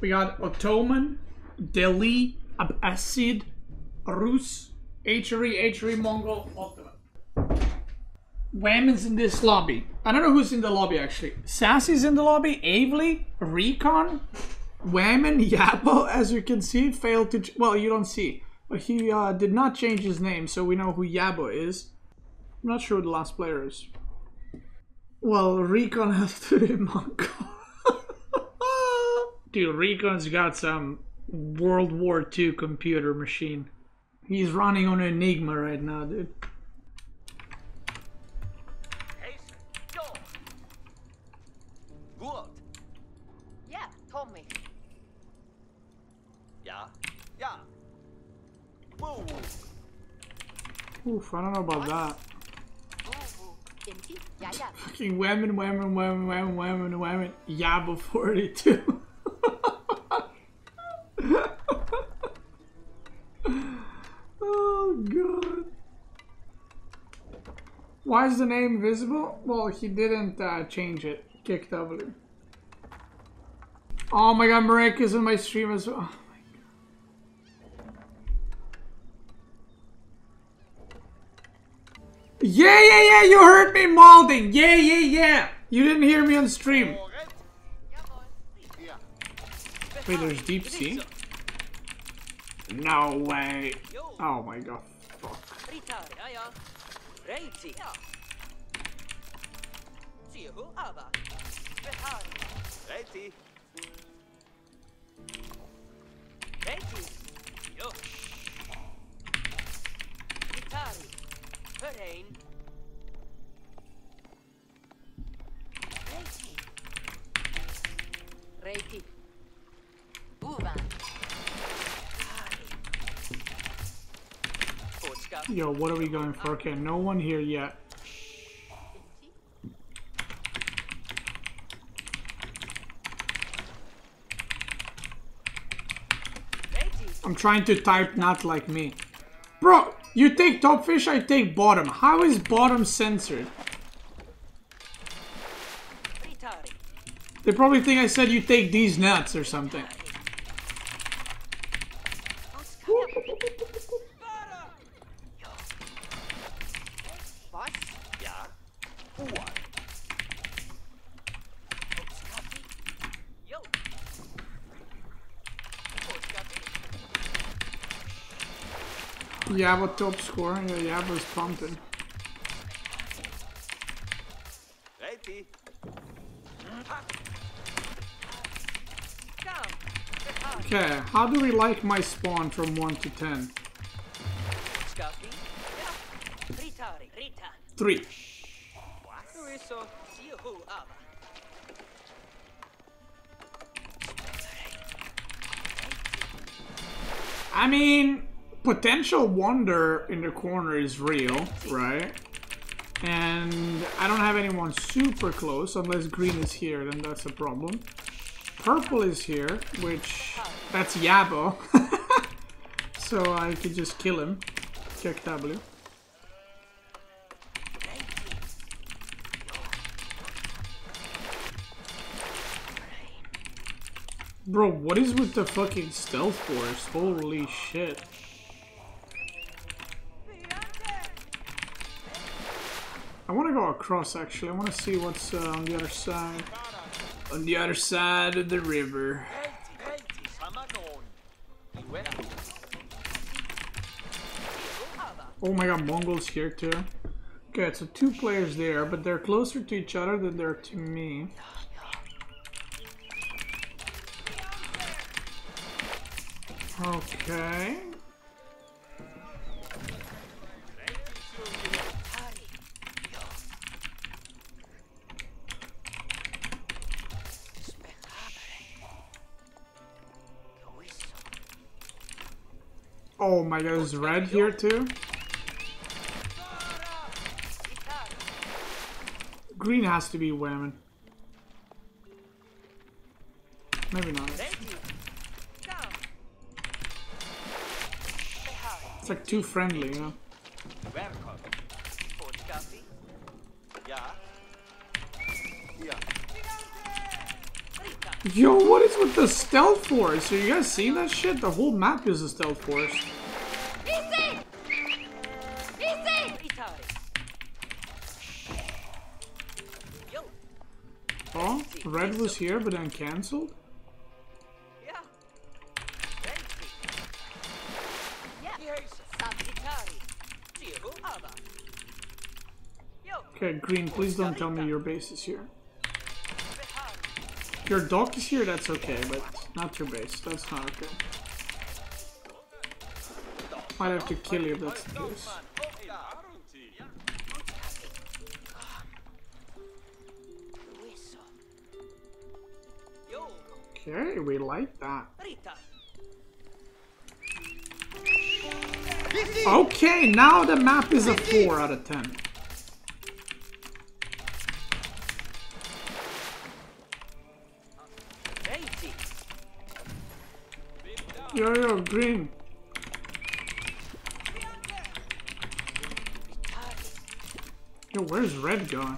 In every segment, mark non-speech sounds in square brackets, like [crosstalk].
We got Ottoman, Delhi, Abbasid, Rus, Hri, Hri, Mongol, Ottoman. Whammon's in this lobby. I don't know who's in the lobby actually. Sassy's in the lobby, Avely, Recon, Whammon, Yabo, as you can see, failed to. Well, you don't see. But he uh, did not change his name, so we know who Yabo is. I'm not sure who the last player is. Well, Recon has to be [laughs] Mongol. Dude, Recon's got some World War II computer machine. He's running on Enigma right now, dude. Hasten, go! Gut. Yeah, Tommy. Ja, ja. Move. Oof, I don't know about that. Inti. Yeah, yeah. Fucking whammon, whammon, whammon, whammon, whammon, whammon. Yabba 42. [laughs] oh god. Why is the name visible? Well, he didn't uh, change it. Kick W. Oh my god, Marek is in my stream as well. Oh. Yeah, yeah, yeah, you heard me molding. Yeah, yeah, yeah. You didn't hear me on stream. Wait, there's deep sea? No way. Oh my god. Fuck. Ritare, Fortska. Yo, what are we going for? Okay, no one here yet. I'm trying to type not like me. Bro, you take top fish, I take bottom. How is bottom censored? They probably think I said you take these nuts or something. Yabba top score. Yeah, Yabba's pumping. Reiti. Down. Behari. Okay, how do we like my spawn from 1 to 10? Skafi. Ja. Ritari. Rita. 3. Ruiso. Sihu ava. I mean, potential wonder in the corner is real, right? And I don't have anyone super close, unless green is here, then that's a problem. Purple is here, which, that's Yabo. [laughs] so I could just kill him. Check W. Bro, what is with the fucking stealth forest? Holy shit. Want to go across actually. I want to see what's uh, on the other side. On the other side of the river. Oh my god, Mongols here too. Okay, so two players there, but they're closer to each other than they're to me. Okay. Oh my god, is red here too? Green has to be women. Maybe not. It's like too friendly, you know? Yo, what is with the stealth forest? Are you guys seeing that shit? The whole map is a stealth forest. Was here but then cancelled? Okay, green, please don't tell me your base is here. Your dock is here, that's okay, but not your base. That's not okay. Might have to kill you if that's the case. Okay, we like that. Okay, now the map is a 4 out of 10. Yo, yo, green. Yo, where's red going?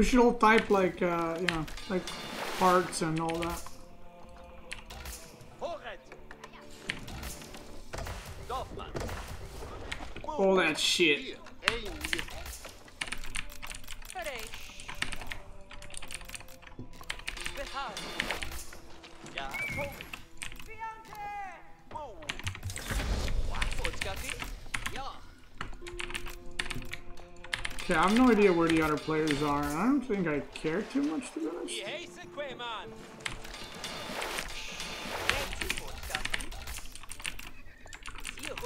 We should all type like, uh, you know, like hearts and all that. All that shit. I have no idea where the other players are. I don't think I care too much, to be honest.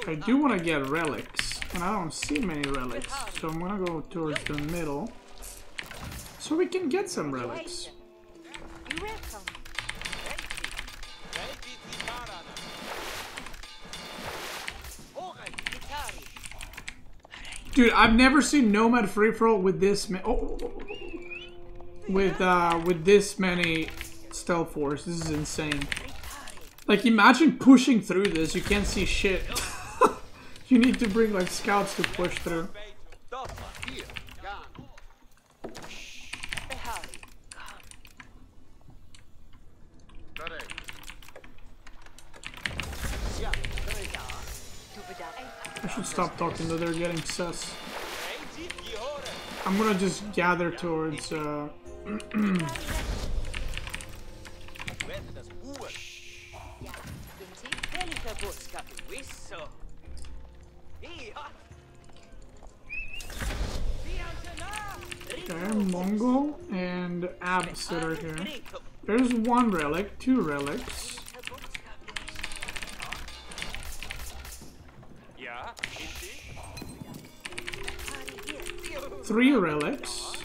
I do want to get relics, and I don't see many relics, so I'm gonna go towards the middle. So we can get some relics. Dude, I've never seen Nomad Free For All with this ma- oh, with uh with this many stealth forest. This is insane. Like imagine pushing through this. You can't see shit. [laughs] you need to bring like scouts to push through. Dorfman. Behari. Ja, Rita. Du bedarfst. I should stop talking though. They're getting sus. I'm gonna just gather towards. uh... Werde das Uhr. Ja. Dünti. Welcher Bootskaffee? Wieso? Ja. Okay, Mongol and Abbasid are here. There's one relic, two relics. Three relics.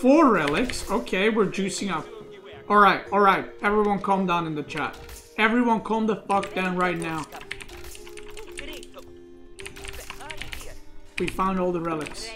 Four relics. Okay, we're juicing up. Alright, alright. Everyone calm down in the chat. Everyone calm the fuck down right now. We found all the relics.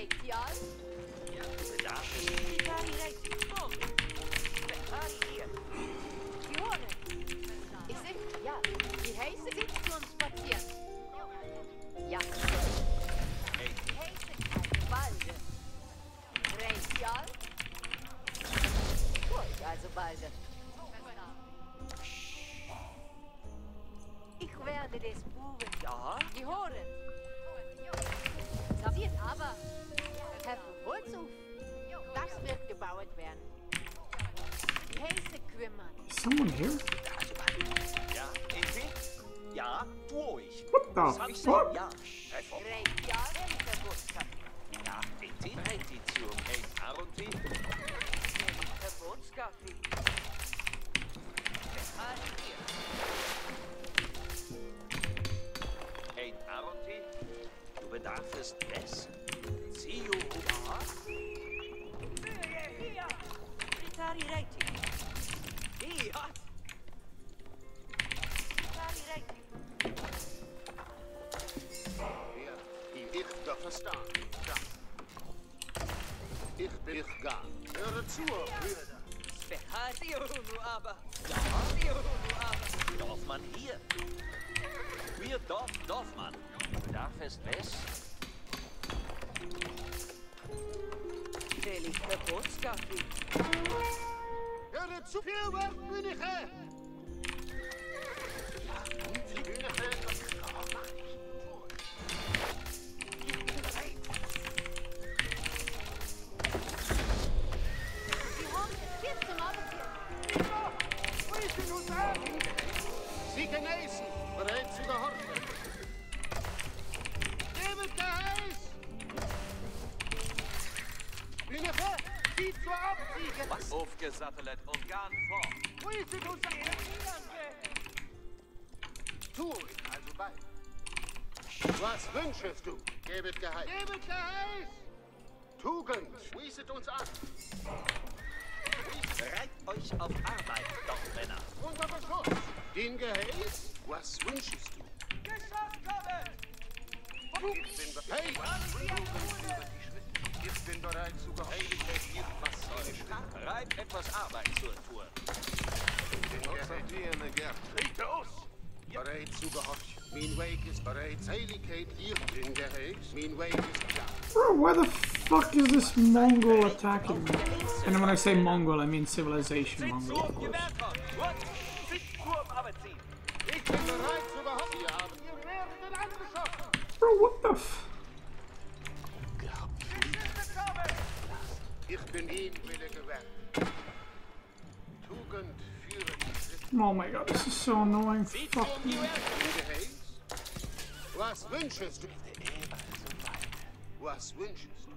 Sie zur Absiege! Was? Aufgesattelt und gern vor. Wo ist denn unser Tu ich also bei. Was wünschest du? Gebet Geheiß. Gebet Geheiß! Tugend, wieset uns an. Bereit euch auf Arbeit, Dorfmänner. Unser Beschuss. Den Geheiß? Was wünschest du? Bin bereit. Hey! Ich geheiligkeit hier. Was soll? Reib etwas Arbeit zur Tour. Ist. Heiligkeit ist klar. Bro, why the fuck is this Mongol attacking me? And when I say Mongol, I mean civilization Mongol, of course. Bro, what the. Oh my god, this is so annoying. Fuck me. Was wünschest du? Was wünschest du?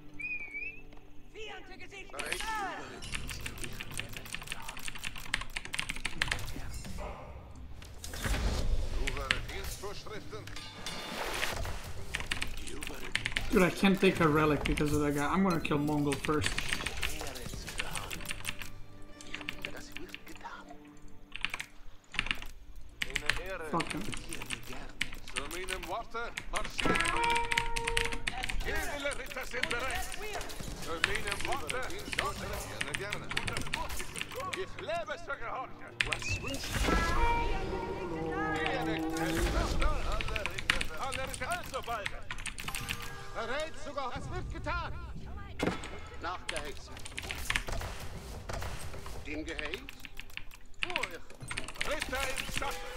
Dude, I can't take a relic because of that guy. I'm gonna kill Mongol first. Bald. Bereit sogar. Es wird getan. Nach Geheiß. Den Geheiß? Vor ich. Ritter im Schatten.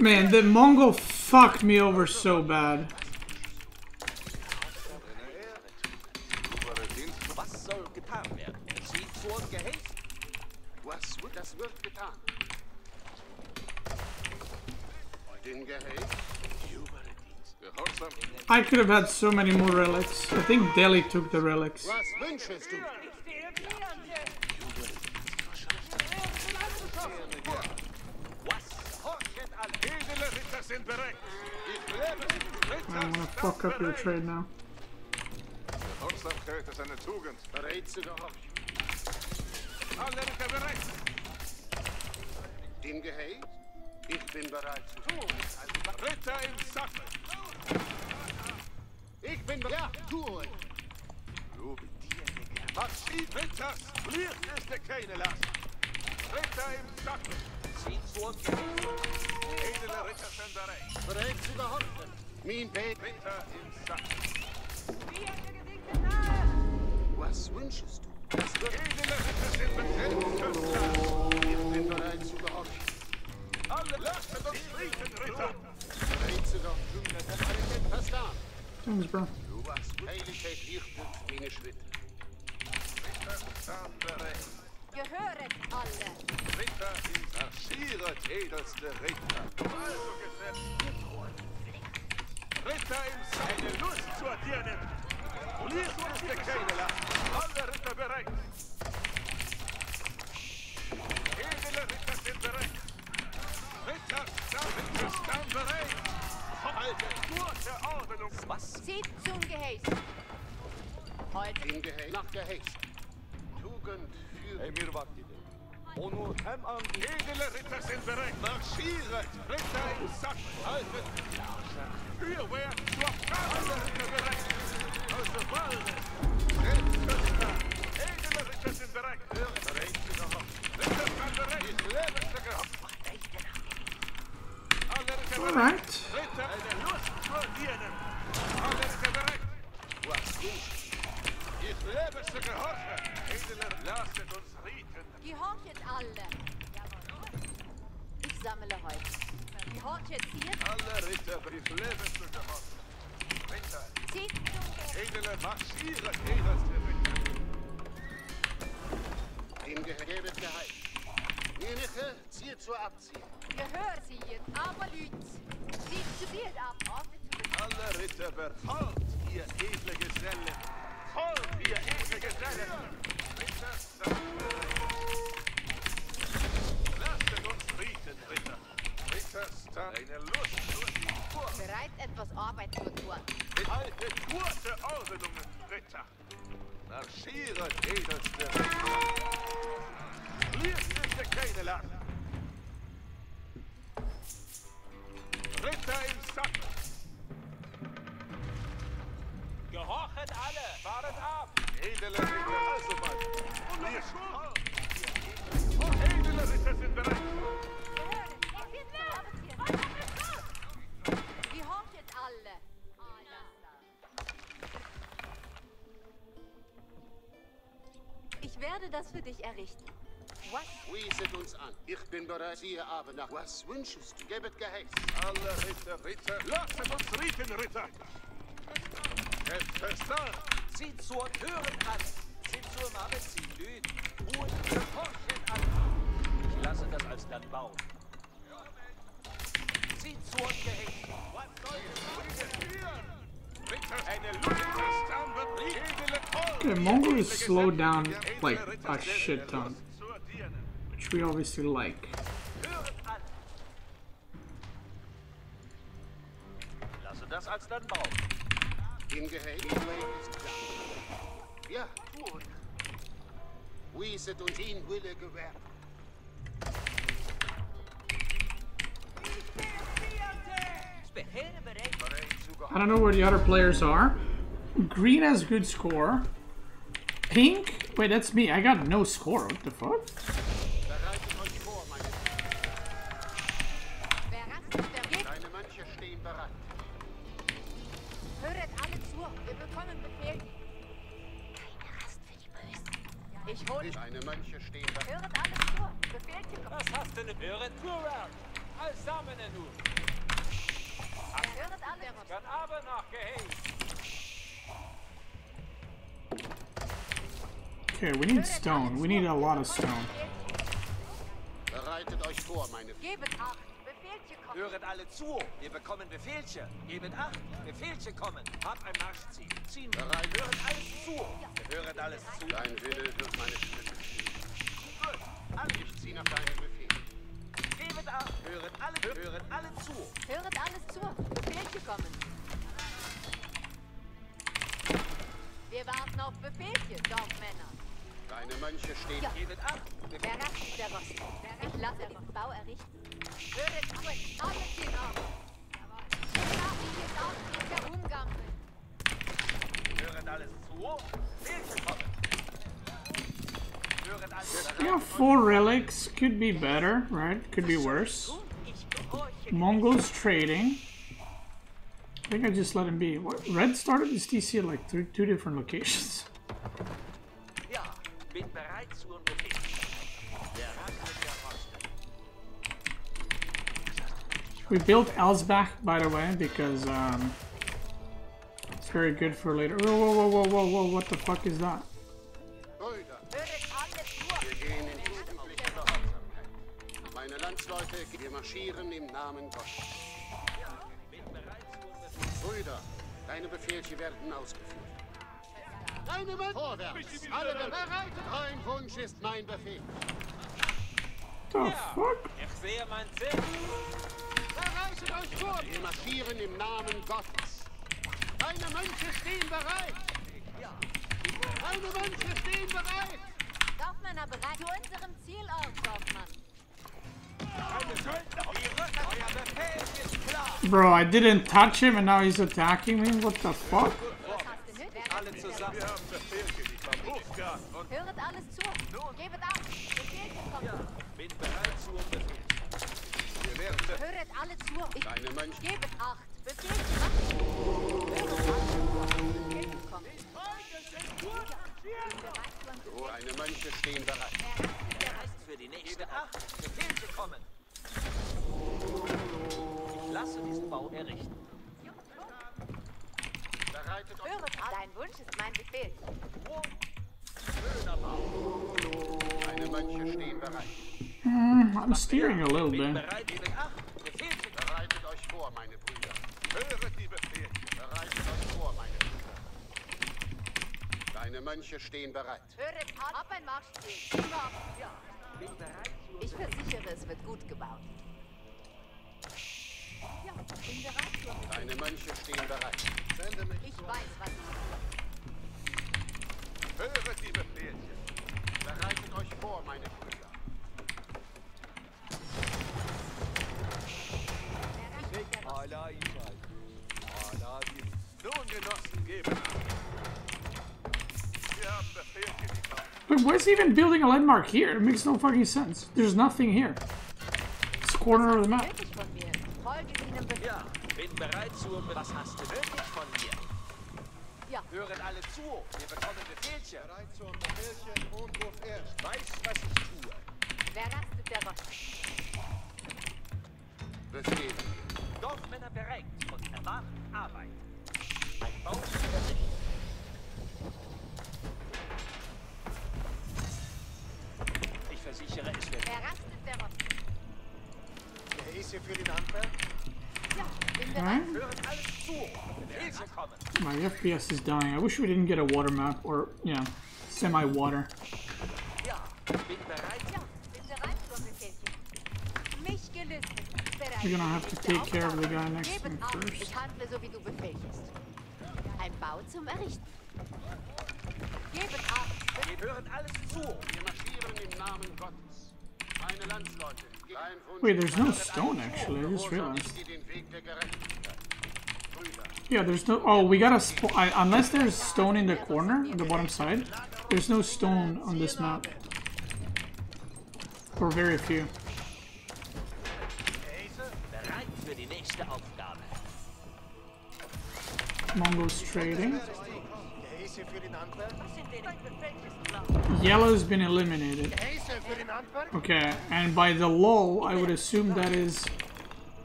Man, the Mongol fucked me over so bad. Über Dienst. Was soll getan werden? Sie zur Geheiß? Was wird? Das wird getan. Den Geheiß? Gehorsam. I could have had so many more relics. I think Delhi took the relics. I'm gonna fuck up your trade now. Ich bin bereit Ritter im Sattel. Ich bin bereit. Ja, tue. Maschinen Ritters. Licht ist der keine Last. Ritter im Sattel. Sie zur Geheiß? Edle Ritter sind bereit. Bereit zu gehorchen. Mein Weg. Ritter im Sattel. Was wünschest du? Das wird. Edle Ritter sind bereit. Ich bin bereit zu gehorchen. Alle lasst uns riechen, Ritter. Bereit zu gehorchen. Verstanden. Thanks, bro. Du was. Heiligkeit richtet meine Schritte. Stand bereit. Gehöret alle. Ritter, marschiert, edelste Ritter. Also gesetzt. Ritter im Sack. Eine Lust zur Dirnen. Poliert uns der Keine lassen. Alle Ritter bereit. Edle Ritter sind bereit. Alte, gute Ordnung. Was? Zieht zum Gehäß. Heute Im Gehäß. Nach Gehäß. Tugend für Emir vaktidi. Onu hem an... Edle Ritter sind bereit. Marschiert. Ritter im Sack. Haltet. Fürwehr zur. Alle Ritter bereit. Also Walde. Ritter. Edle Ritter sind bereit. Gehabt. Ritter sind bereit. Ich lebe zu rieten. Gehorchet alle. Ich sammle heute. Gehorchet zieht. Alle Ritter, ich lebe zu gehorchen. Ritter, Zieht zum Gehäß. edle, marschiert, edelste Ritter. Im Gehäß. Gebet Geheiß. Nieniche, zieht zur Abzieh. Gehör zieht. Aber lüt. Zieht zu zieht ab. Orte zu Alle Ritter, verfolgt, ihr edle Gesellen. Folgt, ihr edle Gesellen. Ritter, Lasset uns rieten, Ritter. Ritter, stand eine Lust durch die Burg. Bereit, etwas Arbeit zu tun. Alte, gute Ordnungen, Ritter. Marschiert, edelste Ritter. Liebste keine lassen. Ritter im Sack. Gehorchet alle! Fahret ab! Edle Ritter, also mal. Wir Oh, edle Ritter sind bereit. Gehorchet alle. Ich werde das für dich errichten. Was? Wieset uns an. Ich bin bereit. Siehe aber nach. Was wünschest du? Gebet Geheiß. Alle Ritter, Ritter. Lasset uns rieten, Ritter. Verstand. Zieht zur Türen an! Zieht zur Mame, zieht Lüd! Und gehorchet an! Ich lasse das als dann bauen. Zieht zur Gehäß! Was soll es passieren? Ritter, eine Lust, Stand wird edle Voll. Okay, Mongol is slowed down like a shit ton, Zur Dienen. Which we obviously like. Lasse das als dann bauen. Im Gehäß. Die Way ist klar. Ja, tun. Wieset uns ihn Wille gewährt. I don't know where the other players are. Green has a good score. Pink? Wait, that's me. I got no score. What the fuck? Bösen. Ich hol. Deine Mönche stehen bereit. Höret alle zu. Befehl zu kommen. Was hast du ne Höret Tour-Round? Allsamen nu! Höret alle zu. Kann aber nach Gehäß! Okay, we need stone. We need a lot of stone. Bereitet euch vor, meine Gebet acht. Höret alle zu! Wir bekommen Befehlchen! Gebet acht! Befehlchen kommen! Hab ein Marschziel! Ziehen! Bereit. Höret alles zu! Höret alles zu! Dein Wille wird meine Schritte ziehen. Gut, ich zieh nach deinem Befehl. Gebet acht! Höret alle, höret alle zu! Höret alles zu. Befehlchen kommen. Wir warten auf Befehlchen, Dorfmänner. Deine Mönche stehen. Ja. Gebet acht! Wer rastet, der rostet. Ich lasse den Bau errichten. Have four relics. Could be better, right? Could be worse. Mongols trading. I think I just let him be. What? Red started his TC at like three, two different locations. We built Elzbach, by the way, because um, it's very good for later. Whoa, whoa, whoa, whoa, whoa, what the fuck is that? The fuck? Bereitet euch vor! Wir marschieren im Namen Gottes. Deine Mönche stehen bereit! Deine Mönche stehen bereit! Dorfmänner bereit zu unserem Zielort, Dorfmann. Euer Befehl ist klar. Bro, I didn't touch him and now he's attacking me? What the fuck? Alle zusammen. Wir haben Befehl geliefert. Hofgard und Höret alles zu. Gebet ab. Alle zu. Ich Deine Mönche. gebet acht. Befehl zu. Befehl kommt. Deine Mönche stehen bereit. Für die nächste Acht. Befehle kommen. Ich lasse diesen Bau errichten. Bereitet euch. Dein Wunsch ist mein Befehl. Schöner Bau. Deine Mönche stehen bereit. I'm steering a little bit. bereit für Acht. Befehl Bereitet euch vor, meine Brüder. höre die Befehle. Bereitet euch vor, meine Brüder. Deine Mönche stehen bereit. Höret alle. Ab ein Marschziel. Immer. Ja. Ich versichere, es wird gut gebaut. Ja, bin bereit. Deine Mönche stehen bereit. Sende mich. Ich weiß, was ich Höre die Befehle. Bereitet euch vor, meine Brüder. Befehl geliefert. Wait, why is he even building a landmark here? It makes no fucking sense. There's nothing here. It's a corner of the map. nötig von mir. Folge ihnen Befehl. Ja, bin bereit zur Was hast du nötig von mir? Ja. Hören alle zu. Wir bekommen Befehlchen. Bereit zum Befehlchen und erst. Weiß, was ich tue. Wer rastet, der Rost. Befehl. Dorfmänner bereit und erwarten Arbeit. Ein Bau errichtet. Ich versichere, es wird Wer rastet, der Rost. Geheiße für den Handwerk. Ja, bin bereit. Hören alles zu. Befehlchen kommen. My FPS is dying. I wish we didn't get a water map or, yeah, semi-water. Ja, bin bereit. Ja, bin bereit zur Befehlchen. Mich gelüstet. Bereit. We're gonna have to take care of the guy next to me first. Ich handle so, wie du befehlst. Ein Bau zum Errichten. Gebet ab. Wir hören alles zu. Wir marschieren im Namen Gottes. Meine Landsleute. Wait, there's no stone actually. I just realized. ist dir den Weg der Gerechtigkeit. Brüder, Yeah, there's no. Oh, we got a. Sp- I, unless there's stone in the corner, on the bottom side, there's no stone on this map. Or very few. Ist trading. Yellow's been eliminated. Geheiße für den Handwerk. Okay, and by the lull, I would assume that is.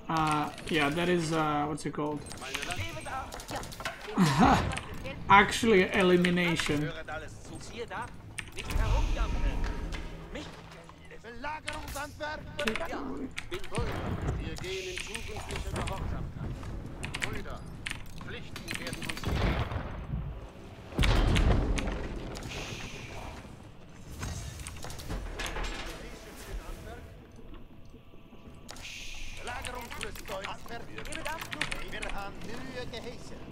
Uh, yeah, that is. Uh, what's it called? Geben ab. Ja, Actually, elimination. Hören alles zu. Siehe da. Nicht herumjammern. Mich. Belagerungshandwerk. Ja, bin Wir gehen in jugendliche Gehorsamkeit. Brüder, Pflichten werden uns gegeben. Belagerungsrüstung. Wir haben Mühe geheißen.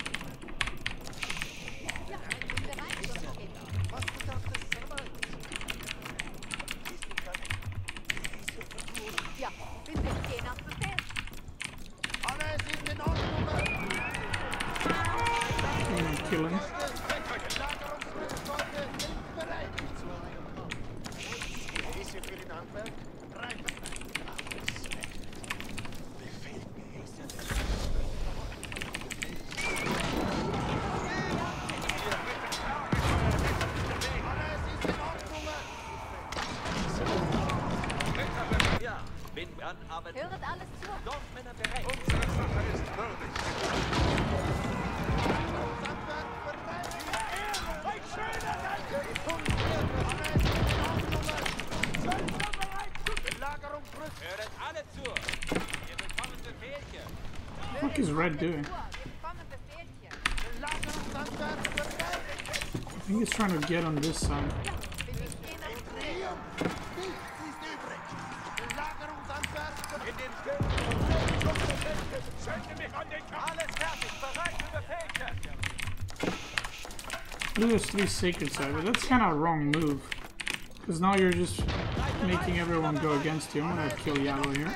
haben. Höret alles zu. Dorfmänner bereit. Unsere Sache ist würdig. What the fuck is Red doing? I think he's trying to get on this side. to be Sacred Site, but that's kind of a wrong move. Because now you're just making everyone go against you. I'm gonna kill Yago here.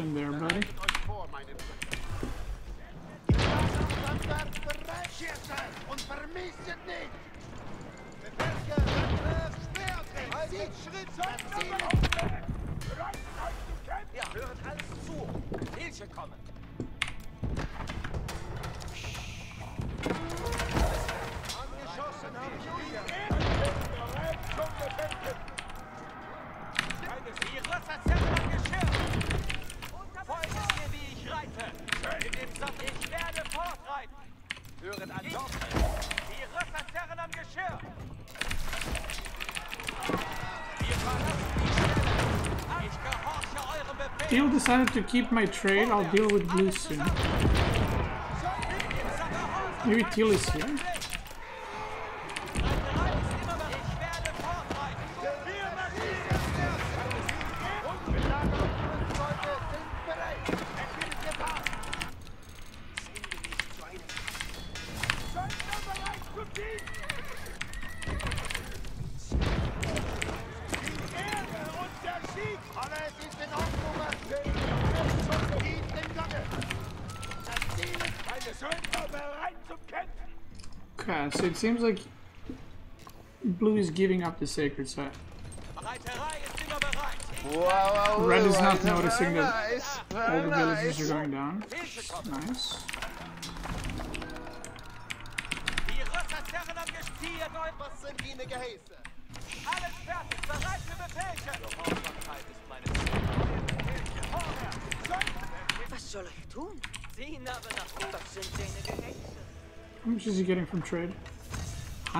action there. decided to keep my trade, I'll deal with blue soon. Maybe teal is here. seems like Blue is giving up the sacred site. Red is not noticing that all the villages are going down. Nice. How much is he getting from trade?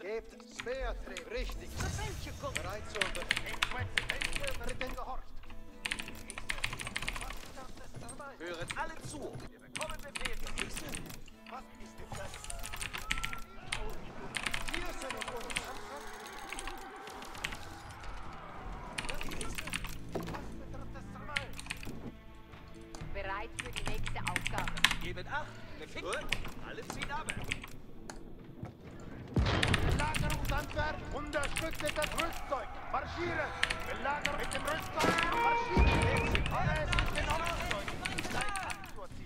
Gebt Speertrieb. Richtig. Bereit zu unterschreiben. gehorcht. Hören alle zu. Wir bekommen Befehle. Was ist denn das? Wir sind auf uns Bereit für die nächste Aufgabe. Geben acht. Gefickt. Alles wie dabei. Panzer, unterstütze das Rüstzeug. Marschiere! Belager mit dem Rüstzeug! Marschiere! Alles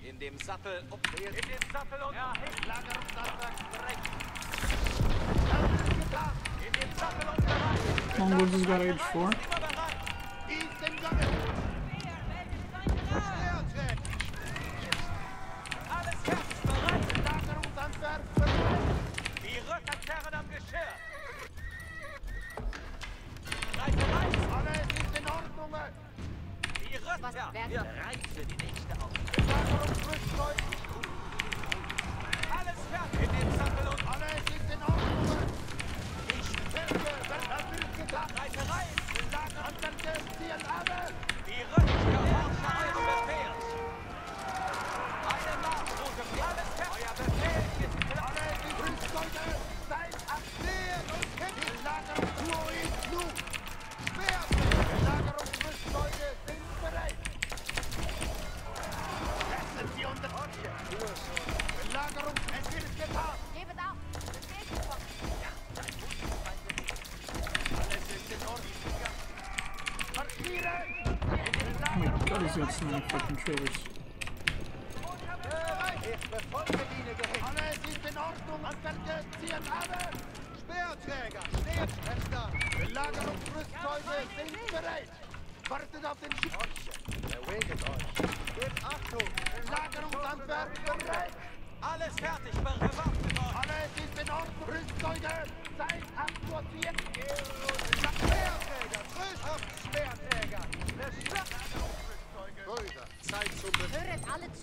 in dem Sattel und In dem Sattel und ja, Lager rechts. How long was this guy age for? werden. Ja.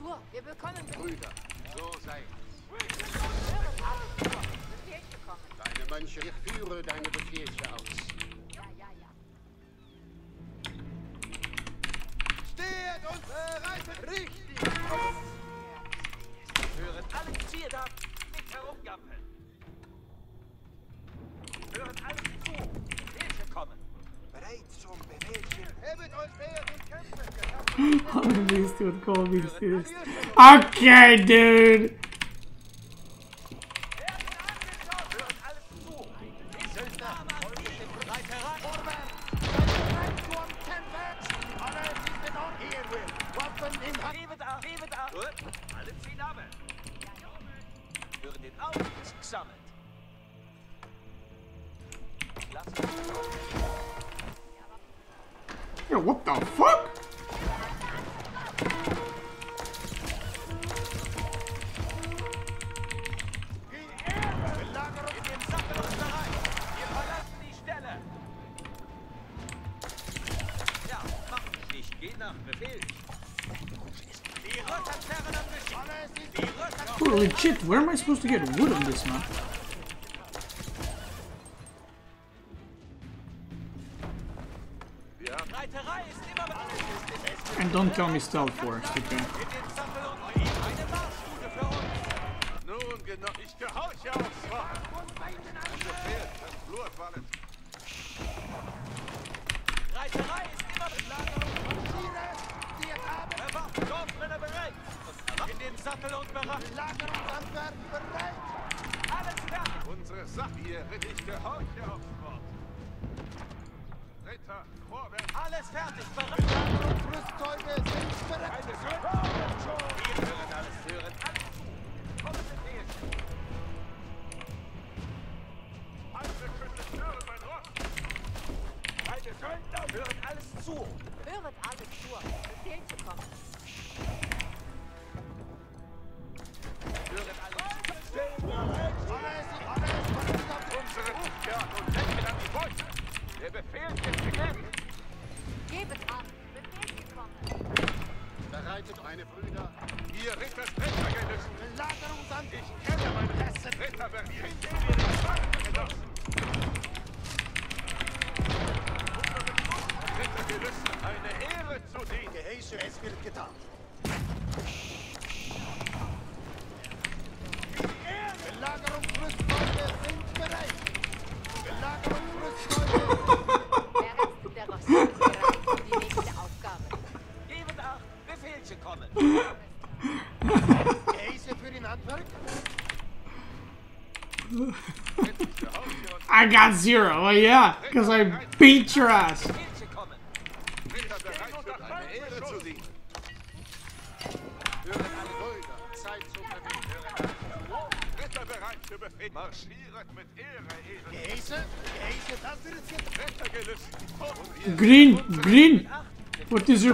Abitur. Wir bekommen Brüder. So sei es. Abitur. Befehl bekommen. Deine Mönche, ich führe deine Befehle aus. Ja, ja, ja. Steht und bereitet richtig auf. Hören alle Ziert ab, nicht herumgampeln. Hören alle zu, Befehle kommen. Bereit zum Bewegchen. Hebet euch her und kämpfen. [laughs] How did these two call me serious? Okay, dude! Where am I supposed to get wood on this map? And don't tell me Stealth forest. okay. I got zero. Well, yeah, because I beat your ass.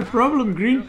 problem, Green?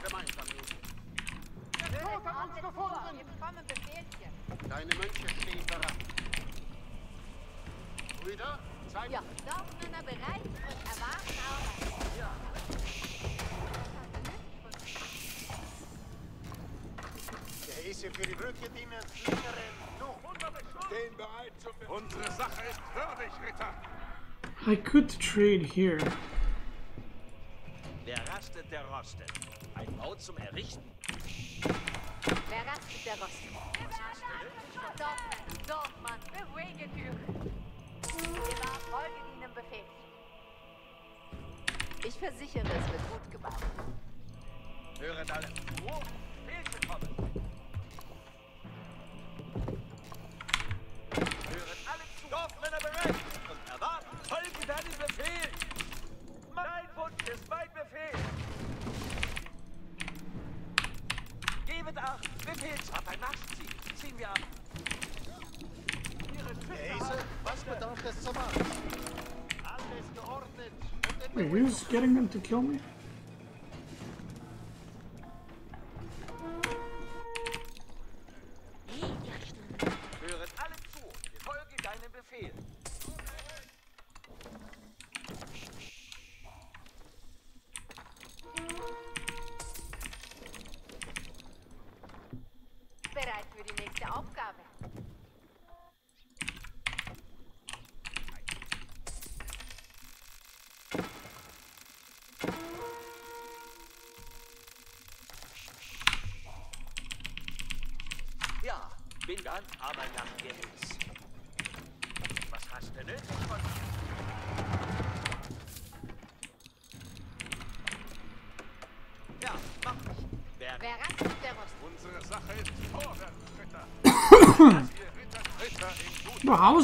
here. Wait, who's getting them to kill me?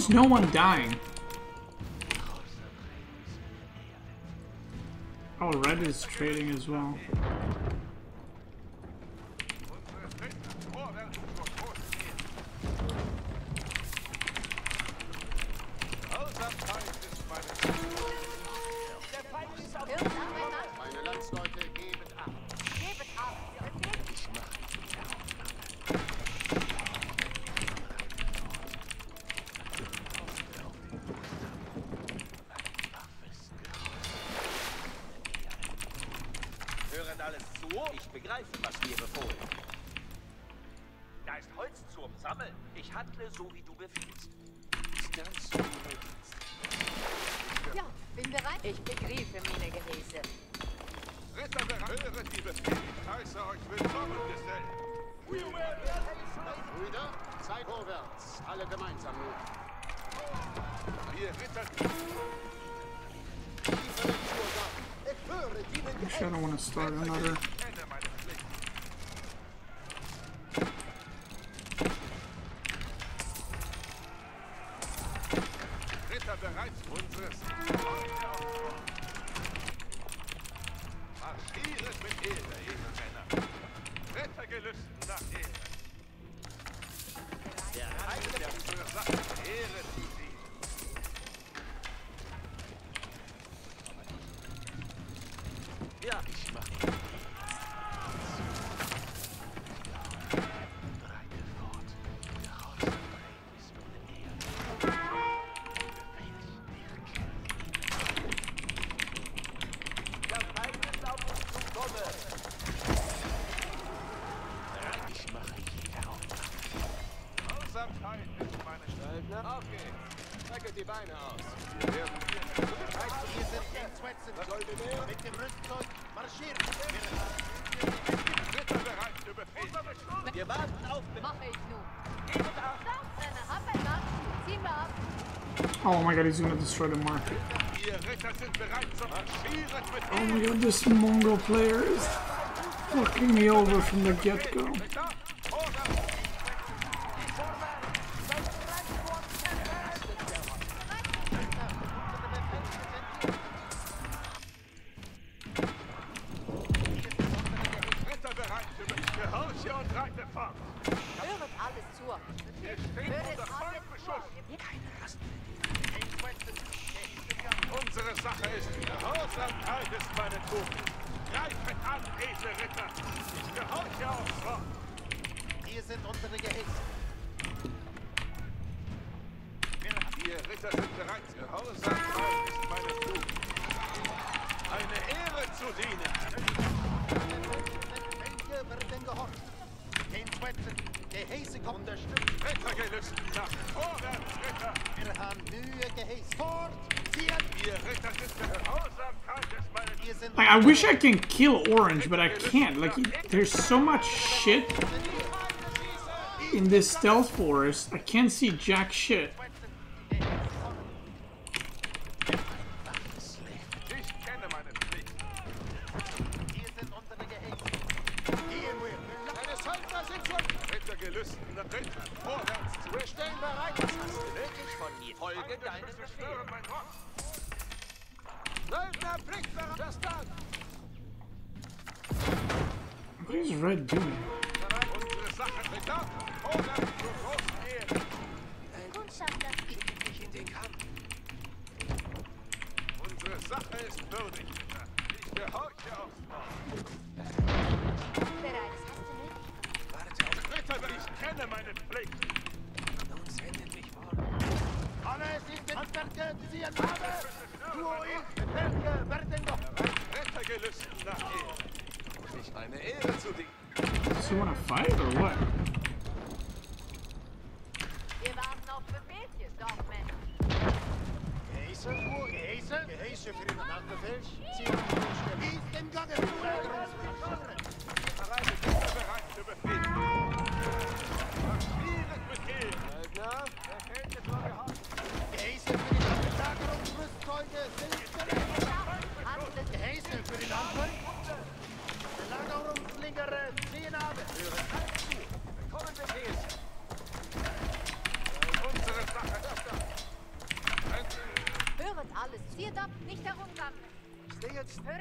There's no one dying. Oh, red is trading as well. Oh my god, he's gonna destroy the market. Oh my god, this Mongol player is fucking me over from the get-go. I wish I can kill Orange, but I can't. Like, there's so much shit in this stealth forest. I can't see jack shit. kenne meine Pflicht. Sonst sendet mich vor. Alle sind den Anwerke, die sie haben. Du und Berge, werden noch. Rettergelüsten nach ihr. Nicht eine Ehre zu dienen. Does you want to fight or what? Wir waren noch für Mädchen, doch Männer. Geheiße, Geheiße, Geheiße für den Nachbefehl. Sie haben den Schmerz. Wie ist denn Gott der Führer? Ich bin bereit, ich bin bereit zu befehlen. Hör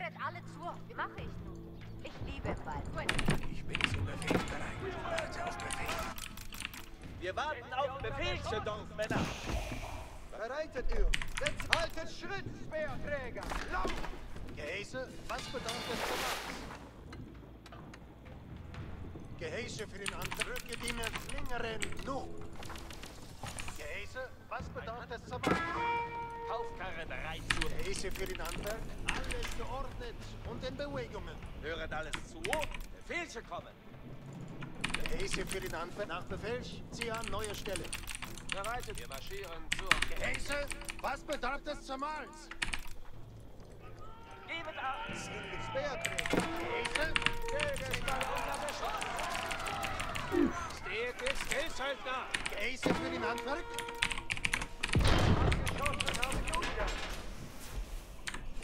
Gehäse, was bedarf es des Zermahls? Gebet acht! Gehäse, Steht es, Gesellter! Gehäse für den Handwerk?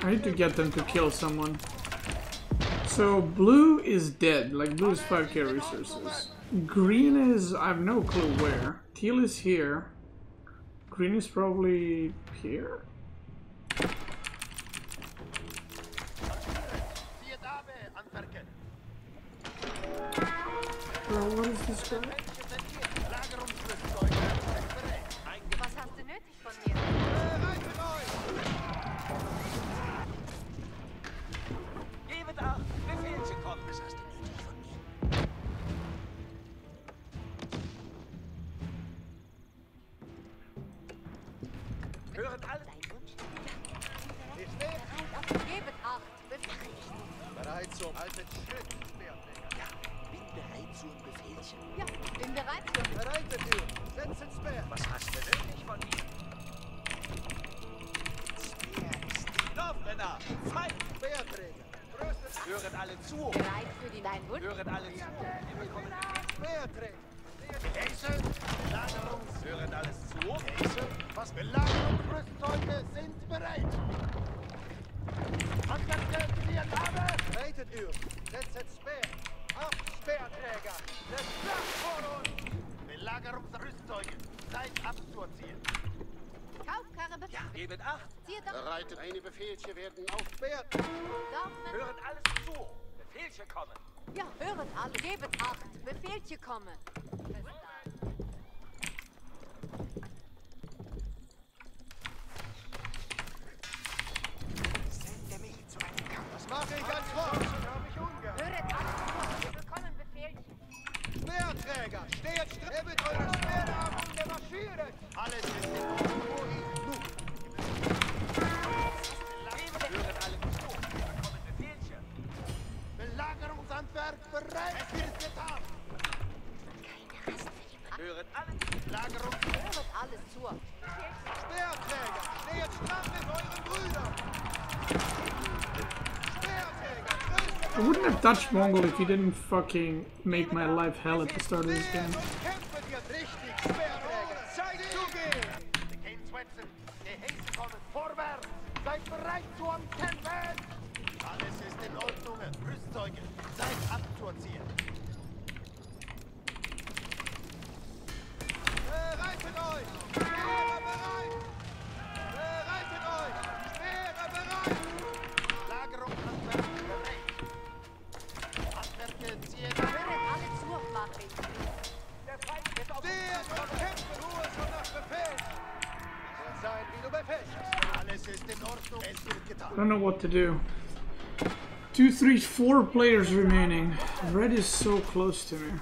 I need to get them to kill someone. So blue is dead, like blue is 5k resources. Green is, I have no clue where. Teal is here. Green is probably here? This guy? Belagerungsrüstzeuge sind bereit. Was hast du nötig von mir? Bereitet euch. Gebet acht. Befehlchen kommen. Was hast du nötig von mir? Höret alle. Dein Wunsch? Ich stehe Bereit auf Gebet acht. Befehl. bereit zum alten Schritt. Befehlchen. Ja, bin bereit für Bereitet ihr. Setzt Speer. Was hast du nötig von mir? Laufmänner, Feind! Speerträger. Rüstet Höret alle zu! bereit für die Dein Wunsch? Höret alle zu! Wir bekommen Speerträger. Gehäse. Belagerungs... Höret alles zu! Gehäse. Was? Belagerungsrüstzeuge sind bereit. Anwerke, siehe Dame. Bereitet ihr. Setzt Speer. Auf Speerträger. Der Schlag vor uns. Belagerungsrüstzeuge. Seid abzuziehen. Kaufkarre befehlt. Gebet acht! Zieht doch Bereitet. Eine Befehlchen werden auf Speer. Dorfmann. Höret alles zu! Befehlchen kommen! Ja, höret alle. Gebet acht. Befehlchen komme. Das mache ich als Wort. Hör mich ungern. Höret alle. Wir bekommen Befehlchen. Speerträger, steht still. Hebt eure Speere ab und marschiert. Alles ist in Ordnung. Nun. Höret alle zu! Wir bekommen Befehlchen! Belagerungshandwerk bereit. Es wird getan. Höret alle zu! Belagerung. Höret alles zu. Speerträger, steht stramm mit euren Brüdern. I wouldn't have touched Mongol if he didn't fucking make my life hell at the start of this game. und I don't know what to do. Two, three, four players remaining. Red is so close to me.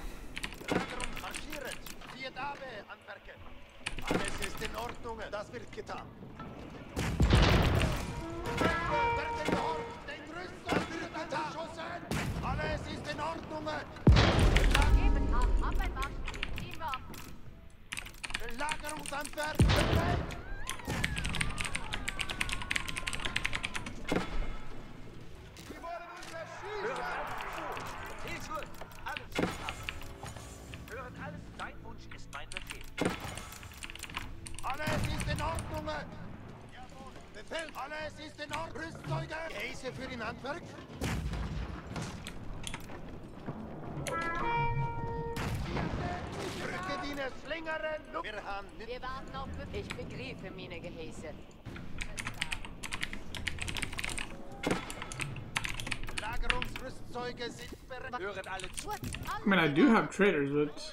Have traders, but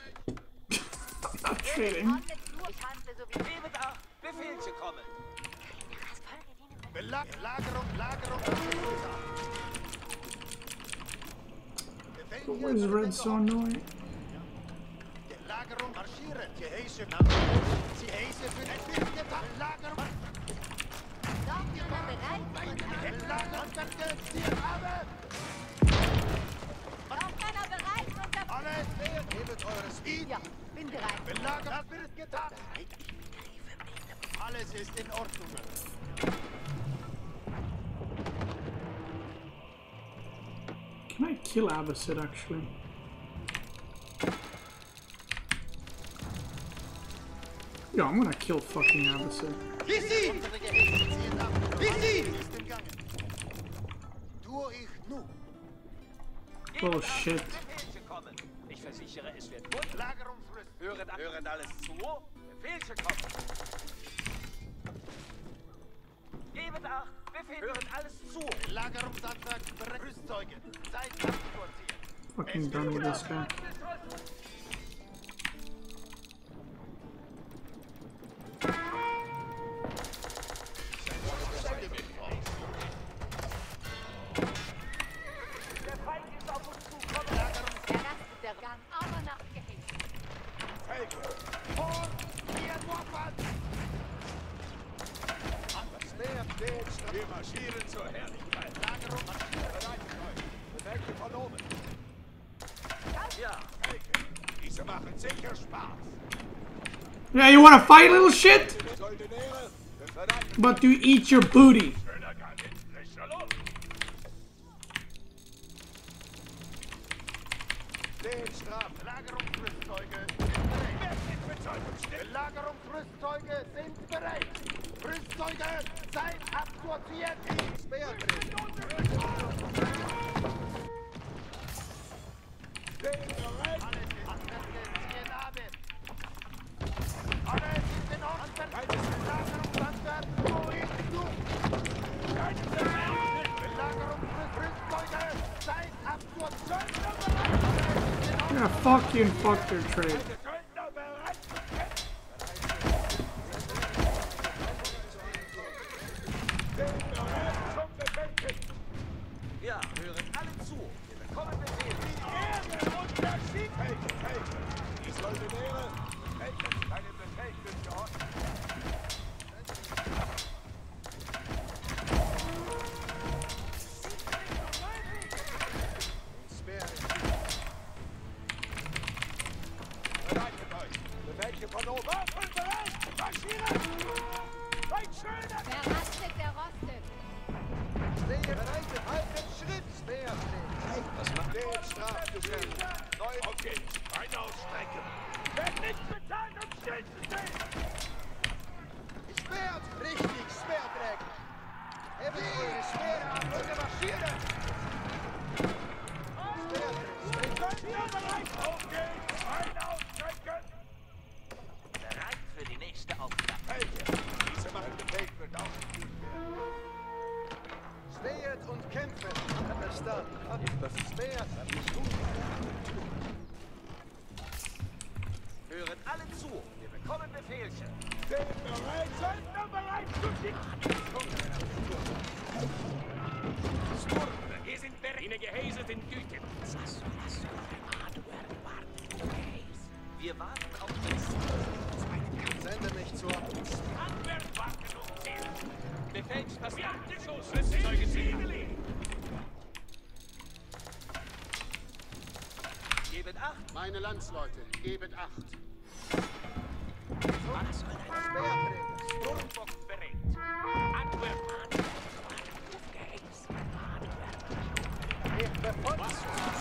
[laughs] I'm not trading. zu. Ich handle Labus actually. Yo, I'm gonna kill fucking Abbasid. Oh shit. You wanna fight, little shit? But you eat your booty. trade. Gebet acht! Meine Landsleute, gebet acht! Sturmbock bereit! Antwerpen! Antwerpen! Antwerpen! Antwerpen! Antwerpen!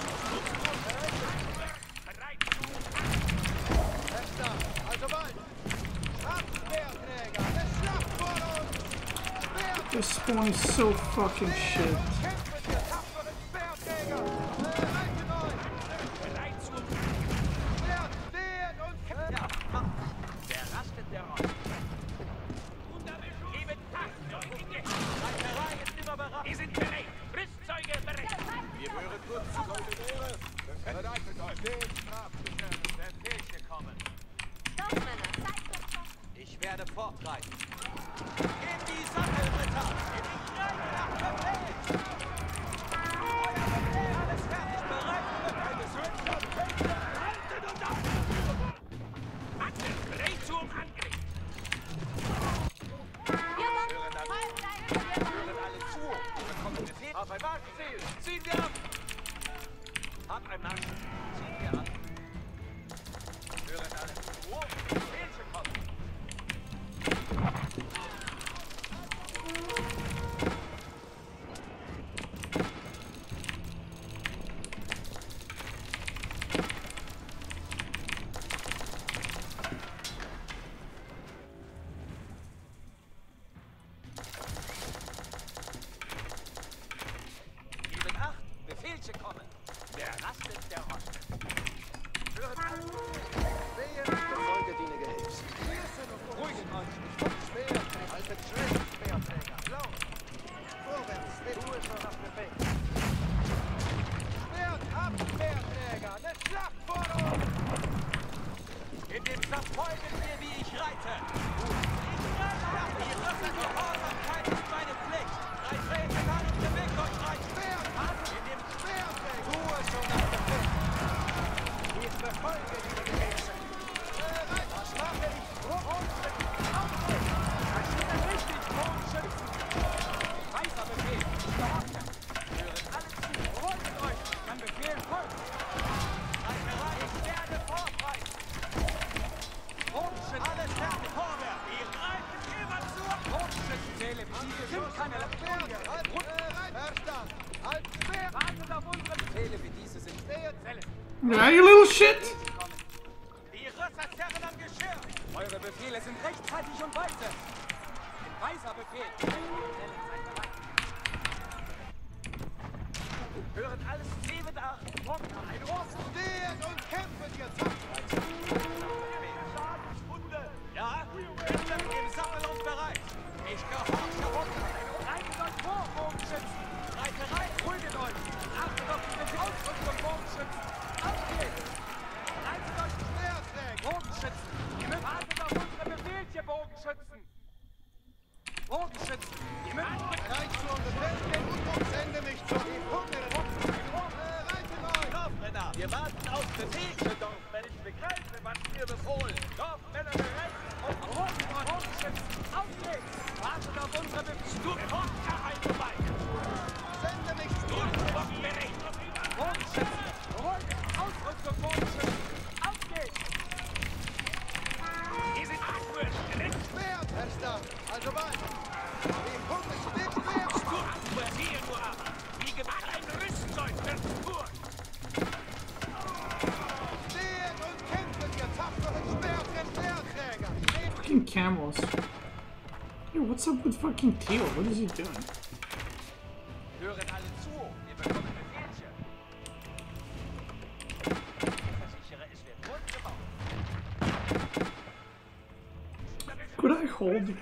This spawn is so fucking shit. Stimmt keine Leitlinie. Verstand. Halt quer. Wartet auf unsere Befehle wie diese sind. Zelle. Yeah, you little shit. Die Rösser zerren am Geschirr. Eure Befehle sind rechtzeitig und weise. Ein weiser Befehl. Zelle, seid bereit. Hören alles Zebedach. Trockner, ein Rost. Steht und kämpfen, ihr Zahnreißer. Bogenschützen! Bogenschützen! Die müsst bereit zur Bestellung und uns Ende nicht zu die Punkte! Bereitet äh, euch! Laufrenner! Wir warten auf Befehl!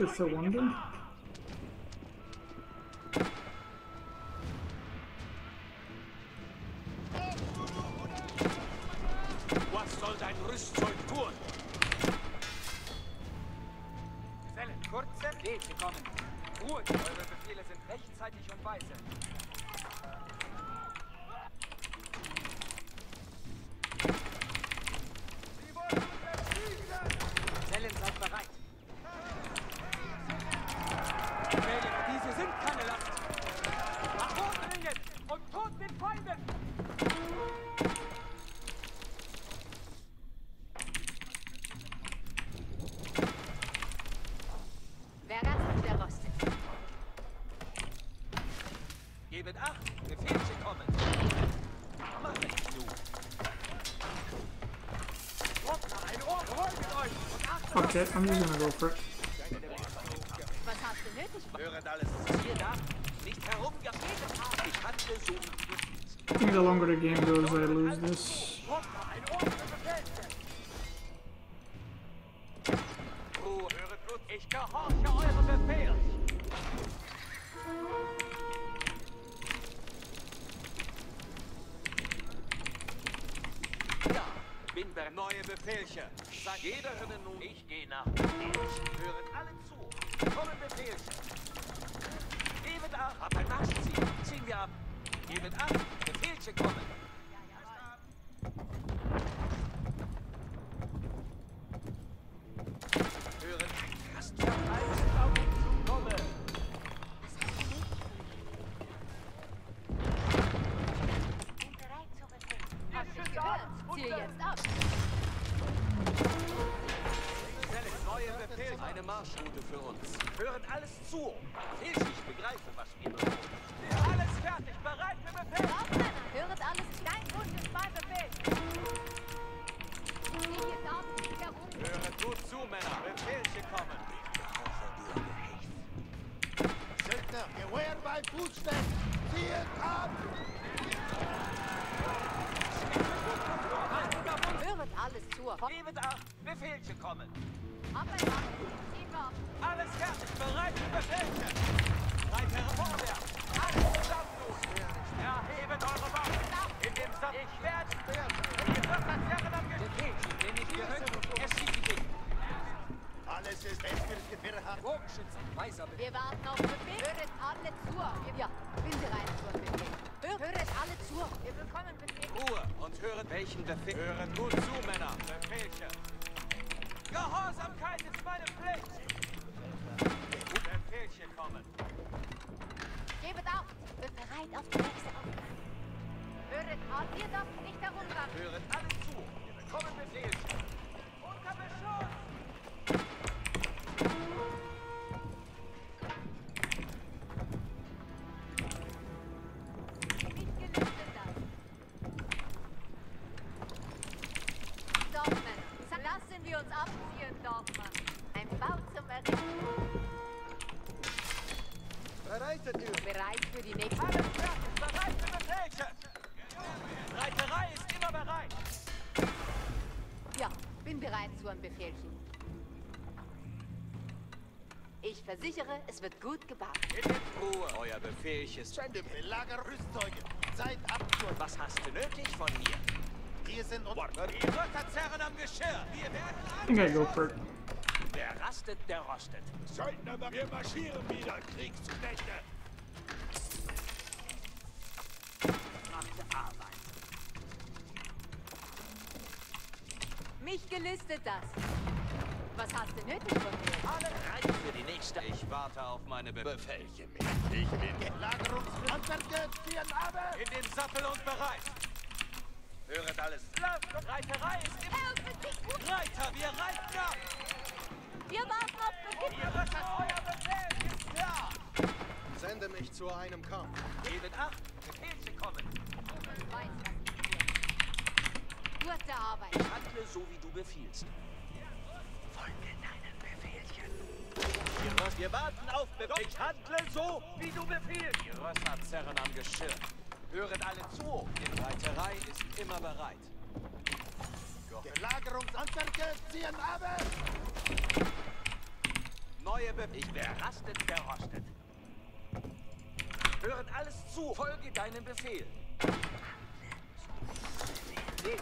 because a wonder. Okay, I'm just gonna go for it. I think the longer the game goes, I lose this. Nürnberg neue Befehlchen. Sag jeder hörne nun, ich gehe nach Hören alle zu. Kommen Befehlchen. Gebet ab, habt ein Marschziel. Ziehen wir ab. Gebet ab, Befehlchen kommen. Bin bereit zu einem Befehlchen. Ich versichere, es wird gut gebaut. In Ruhe, euer Befehlchen. Sende Belager Rüstzeuge. Zeit Absturz. Was hast du nötig von mir? Hier sind und Die Röckerzerren am Geschirr! Wir werden go for it. Wer rastet, der rostet. Söldner, wir marschieren wieder, Kriegsknechte! Machte Arbeit. Mich gelistet das. Was hast du nötig von mir? Alle bereit für die nächste. Ich warte auf meine Be Befehlchen. Ich bin aber. in den Sattel und bereit! Höret alles. Lauf! Reiterei ist. Helfen Sie! Reiter, wir reiten ab! Wir warten auf Befehl. Ihr Röcker, euer Befehl ist klar! Sende mich zu einem Kampf. Gebt acht. Befehlchen kommen. Ich weiß, ich. Gute Arbeit. Handle so, wie du befiehlst. Folge deinen Befehlchen. Wir, Röss- wir warten auf Befehl. Ich handle so, wie du befiehlst. Die Rösserzerren am Geschirr. Höret alle zu, die Reiterei ist immer bereit. Belagerungshandwerker ziehen aber. Neue Befehl. Wer rastet, der rostet. Höret alles zu. Folge deinem Befehl. Wer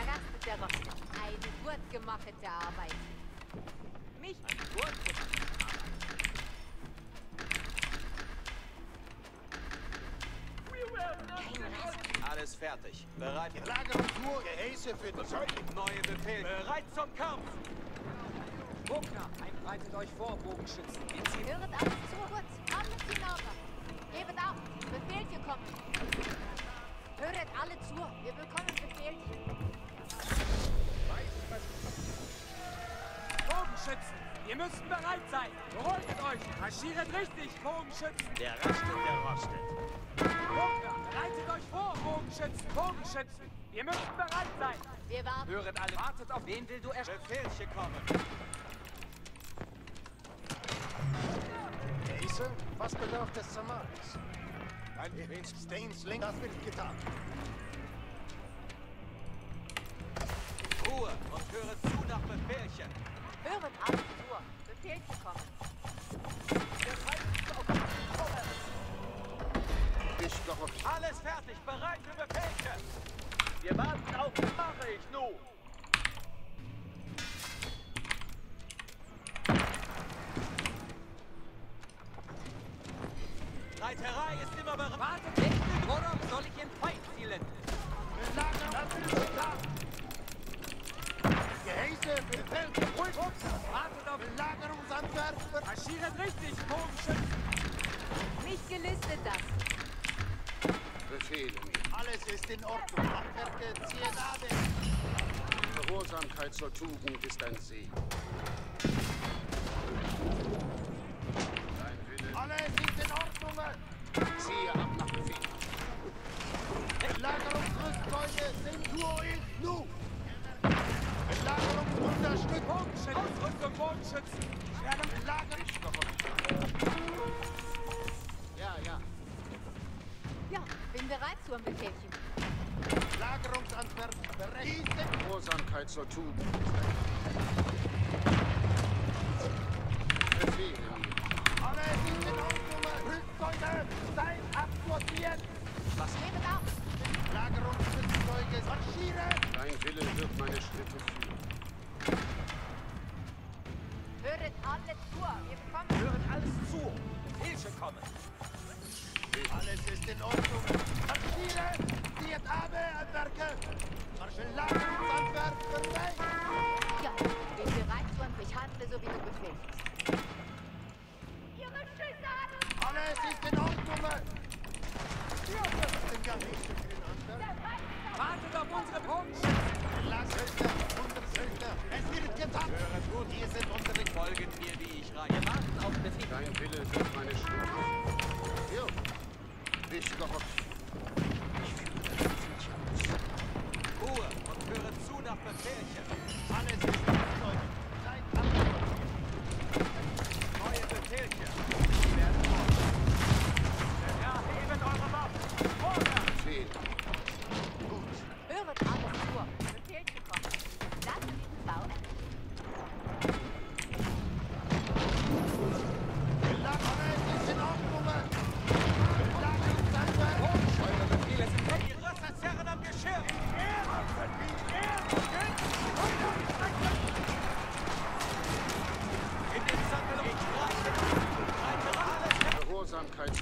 rastet, der rostet. Eine gut gemachte Arbeit. Mich Alles fertig. Bereit. Belagerungstour. Gehäuse für die Neue Befehl. Bereit zum Kampf! Bogner, einbreitet euch vor, Bogenschützen. Wir ziehen höret alles zu. Gut, alles in Ordnung. Gebet auf. Befehlchen kommen. Höret alle zu. Wir bekommen Befehlchen. Bogenschützen, ihr müsst bereit sein! Beruhigt euch! Marschiert richtig, Bogenschützen! Der rastet, der rostet. Bogner, bereitet euch vor, Bogenschützen! Bogenschützen! Ihr müsst bereit sein! Wir warten. Höret alle, wartet auf wen will du erst... Befehlchen kommen! Gehäuse? Was bedarf des Zamals? Ein Stains Link. Das wird getan. Ruhe und höret zu nach Befehlchen! Höret alle zu. Befehlchen kommen. Ich gehofft. Alles fertig, bereit für Befehlchen! Wir warten auf, mache ich nun.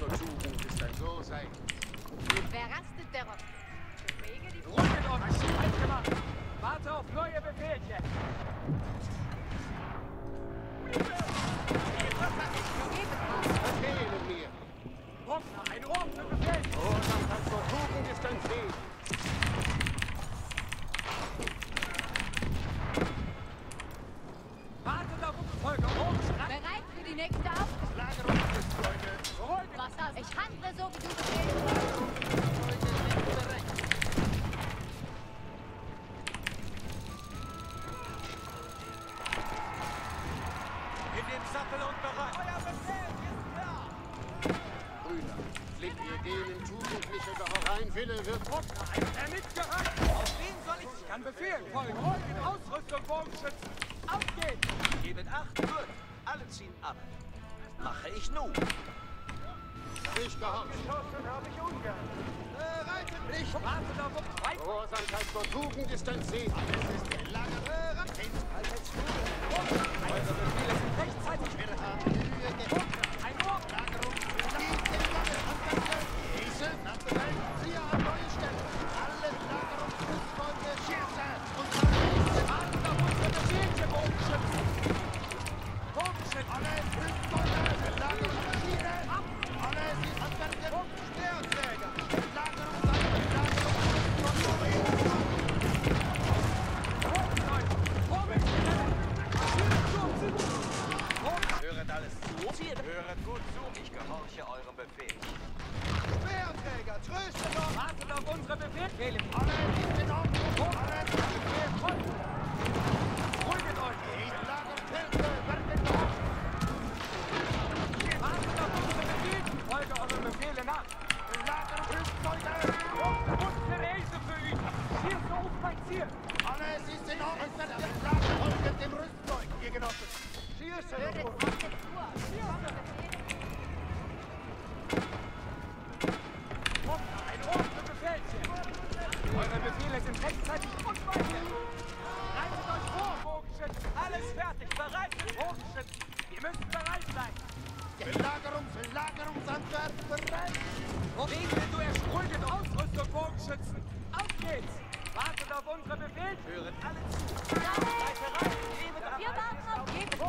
Oh, zur Tugend ist ein so sein. Wer rastet, der rostet. Bewege die... Ruhig euch! Halt gemacht! Warte auf neue Befehlchen! Okay, Lumir. Ordner, ein Ordner Befehl! Oh, das ist ein Tugend ist ein Fehler.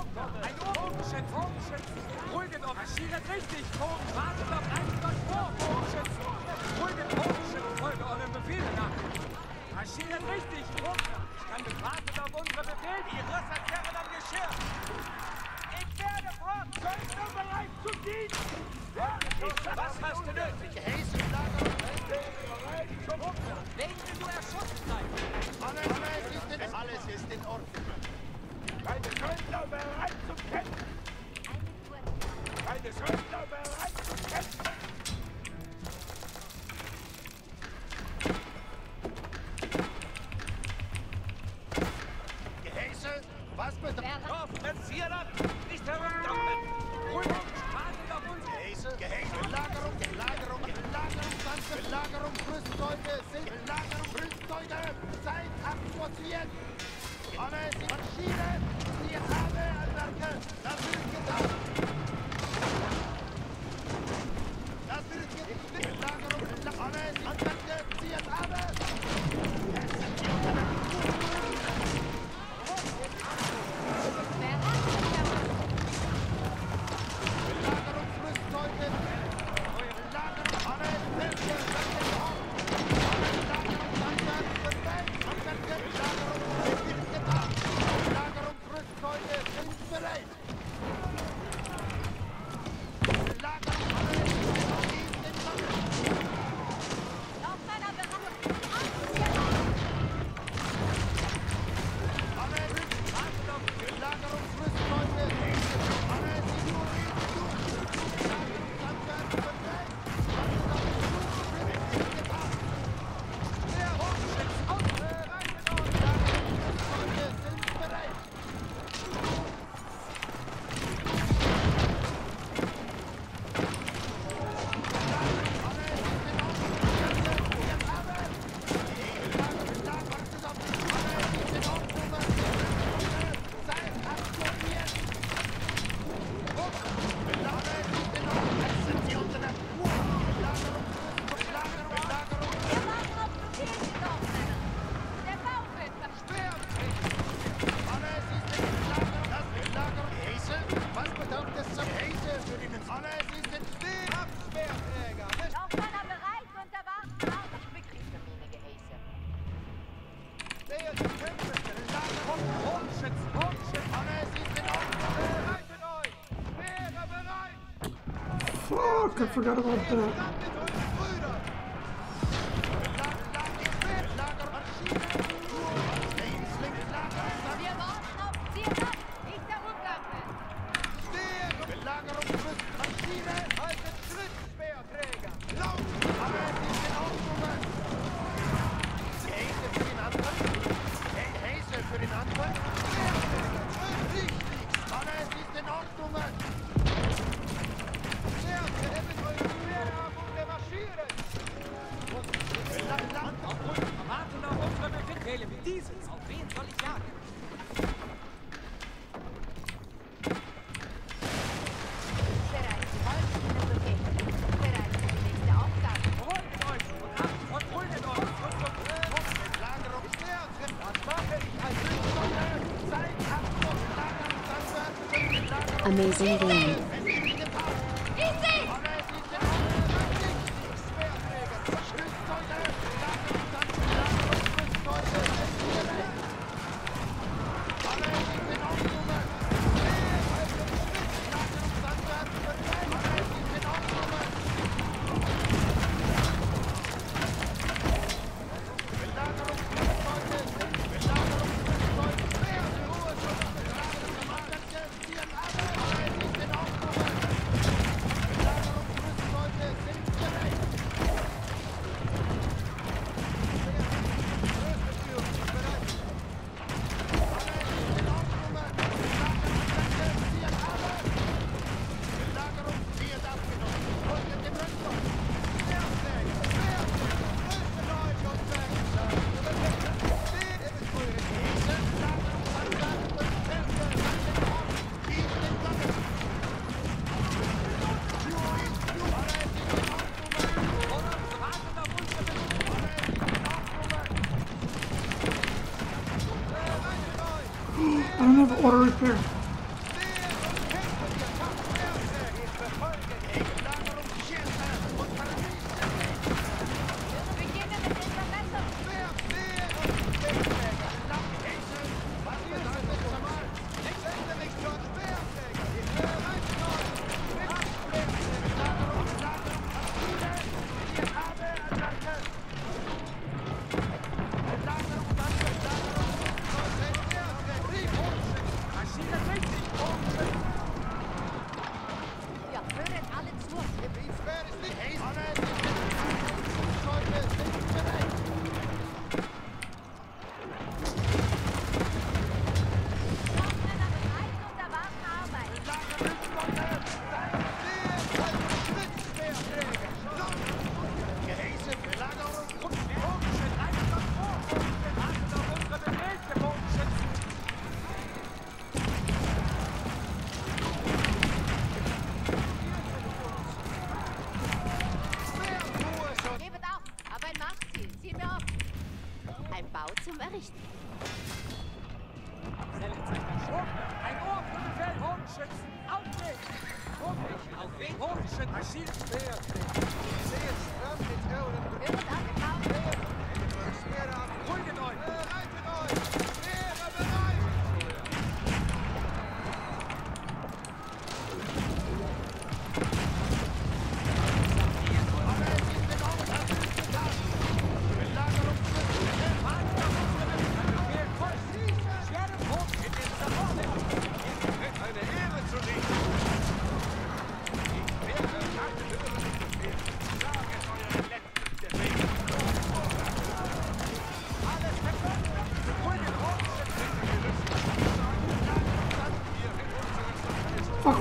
Ein Ohrbogenschützen! Rügen offizieren richtig! Bogen wartet auf einen von Ohrbogenschützen! Rügen Bogenschützen folge euren Befehlen nach! Marschieren richtig! Standen wartet auf unsere Befehle! Ihr Rössert wären am Geschirr! Ich werde fort! Seid ihr bereit zu dienen? Was hast du nötig? Haste Lager! Wegen du erschossen sein! Alles ist in Ordnung! Keine Söldner bereit zum Kämpfen! Keine Söldner! fuck, I forgot about that.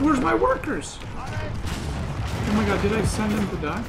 Where's my workers? Oh my god, did I send them to die?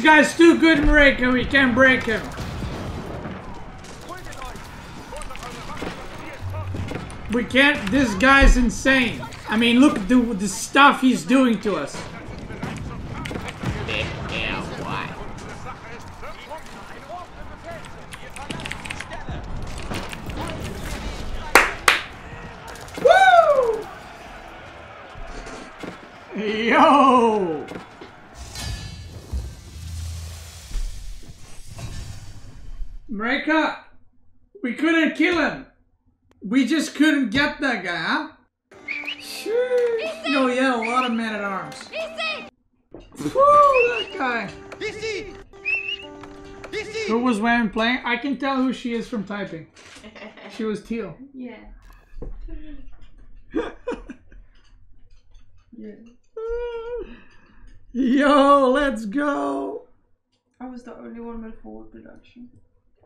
This guy's too good. We can't break him. Waffen. Hier ist Post. We can't. This guy's insane. I mean, look at the the stuff he's doing to us. She is from typing. She was teal. [laughs] Yeah. [laughs] Yeah. Yo, let's go. I was the only one with forward production.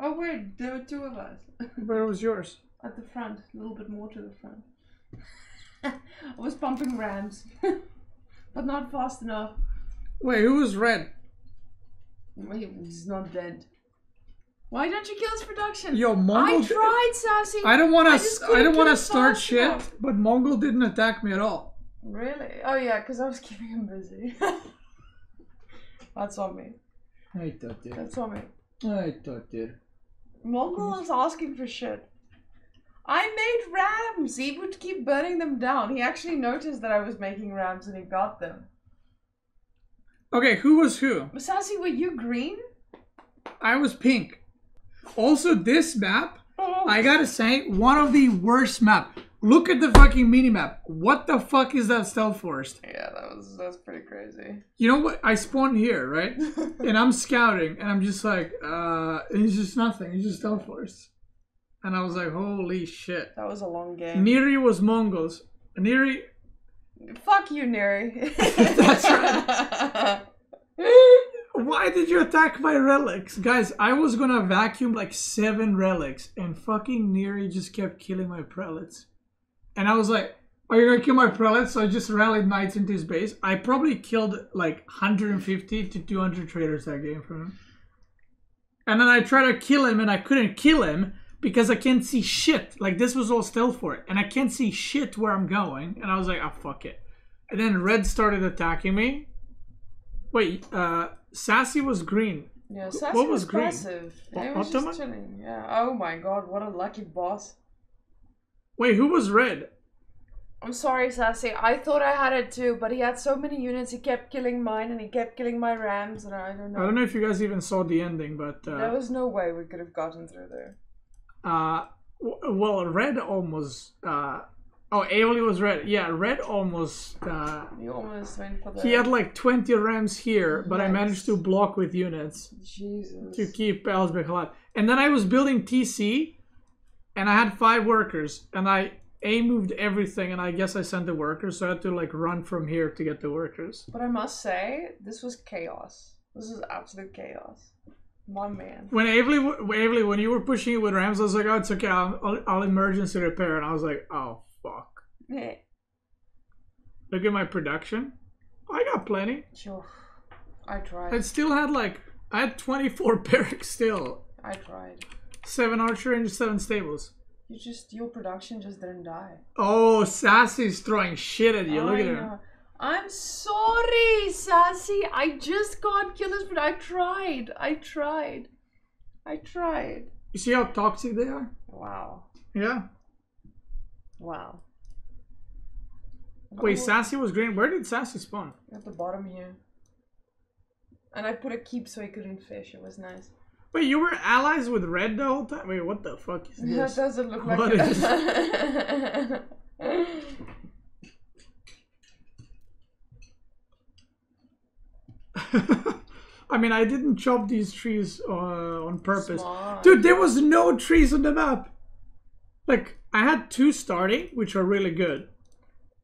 Oh wait, there were two of us. [laughs] Where was yours? At the front, a little bit more to the front. I was pumping rams. but not fast enough. Wait, who was red? Wait, he's not dead. Why don't you kill his production? Yo, Mongol. I tried, Sassy. I don't want to. I don't want to start shit, enough. but Mongol didn't attack me at all. Really? Oh yeah, because I was [laughs] keeping him busy. That's on me. I thought it. That's on me. I thought it. Mongol is asking for shit. I made rams. He would keep burning them down. He actually noticed that I was making rams and he got them. Okay, who was who? Sassy, were you green? I was pink. Also, this map, Oh, I gotta say, one of the worst map. Look at the fucking mini map. What the fuck is that stealth forest? yeah, that was that's pretty crazy. You know what? I spawned here, right? [laughs] and I'm scouting, and I'm just like, uh, it's just nothing. It's just stealth forest. And I was like, holy shit. That was a long game. Neri was Mongols. Neri, Fuck you, Neri. [laughs] That's right. [laughs] why did you attack my relics? Guys, I was gonna vacuum like seven relics, and fucking Neri just kept killing my prelates. And I was like, are you gonna kill my prelates? So I just rallied knights into his base. I probably killed like 150 to 200 traders that game from him. And then I tried to kill him, and I couldn't kill him because I can't see shit. Like this was all stealth forest, and I can't see shit where I'm going. And I was like, oh fuck it. And then red started attacking me. Wait, uh, Sassy was green. yeah, Sassy what was, was green? passive. He O- was just chilling. Yeah. Oh my god, what a lucky boss. Wait, who was red? I'm sorry, Sassy. I thought I had it too, but he had so many units. He kept killing mine, and he kept killing my rams, and I don't know. I don't know if you guys even saw the ending, but There uh, was no way we could have gotten through there. uh, well, red almost. Uh, oh, Aeoli was red. Yeah, red almost. Uh, You almost went for the. he had like 20 rams here, but I managed to block with units Jesus. to keep Elzbach alive. And then I was building TC, and I had five workers, and I A moved everything, and I guess I sent the workers, so I had to like run from here to get the workers. But I must say, this was chaos. This was absolute chaos. My man. When Averly, Averly, when you were pushing it with Rams, I was like, "Oh, it's okay. I'll, I'll emergency repair." And I was like, "Oh fuck! Yeah. Look at my production. I got plenty. Sure. I tried. I still had like I had 24 [laughs] barracks still, I tried. seven archer and seven stables. You just your production just didn't die. Oh, Sassy's throwing shit at you. Look at know. I'm sorry, Sassy. I just can't kill this, but I tried. I tried. I tried. You see how toxic they are? Wow. Yeah. Wow. Wait, Sassy was green. Where did Sassy spawn? At the bottom here. And I put a keep so he couldn't fish. It was nice. Wait, you were allies with Red the whole time? Wait, what the fuck is [laughs] this? That doesn't look like What it. is- [laughs] I mean, I didn't chop these trees uh, on purpose. Smart. Dude, there was no trees on the map. Like, I had two starting, which are really good.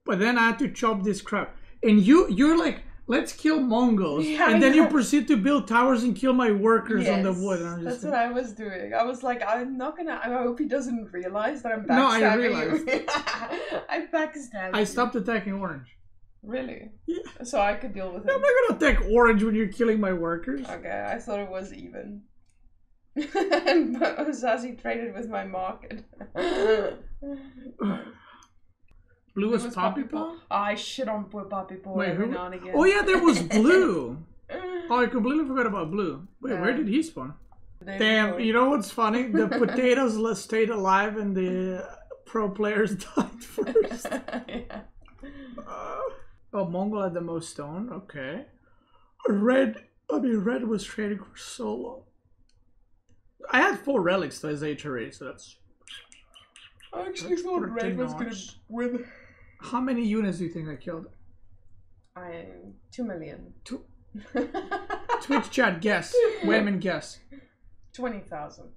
but then I had to chop this crap. And you, you're like, let's kill Mongols, Yeah, and then you proceed to build towers and kill my workers on the wood. And I'm That's what I was doing. I was like, I'm not gonna. I hope he doesn't realize that I'm backstabbing. No, I him. I backstabbed. I you. stopped attacking Orange. Really? Yeah. So I could deal with it. I'm not gonna attack Orange when you're killing my workers. Okay, I thought it was even. And [laughs] Zazie traded with my market. [laughs] Blue is was Poppy Paw? Oh, I shit on poor Poppy Paw Wait, every who? now and again. Oh yeah, there was [laughs] Blue. oh, I completely forgot about Blue. Wait, where did he spawn? They Damn, were- you know what's funny? The potatoes stayed alive and the uh, pro players died first. yeah. oh, Mongol had the most stone. Okay. Red. I mean, Red was trading for so long. I had four relics as HRE, so that's. I actually That's thought Red was gonna win. How many units do you think I killed? I two million. Two. [laughs] Twitch chat, guess. Women, guess. Twenty thousand.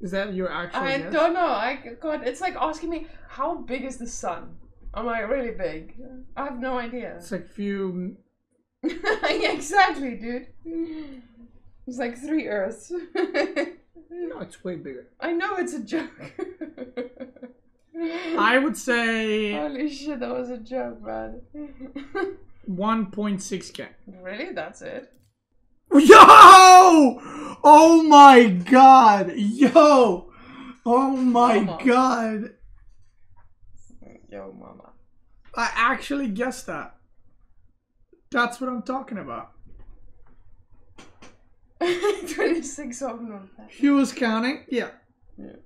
Is that your actual I guess? don't know. I God, it's like asking me how big is the sun. Am I really big? I have no idea. It's like few. [laughs] yeah, exactly, dude. It's like three Earths. [laughs] No, it's way bigger. I know it's a joke. [laughs] I would say Holy shit, that was a joke, man. [laughs] 1.6k. really? That's it? Yo! Oh my god! Yo! Oh my Mama. god! Yo, mama. I actually guessed that. That's what I'm talking about. [laughs] 26 of them. He was counting? Yeah. Yeah.